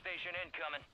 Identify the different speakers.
Speaker 1: station incoming.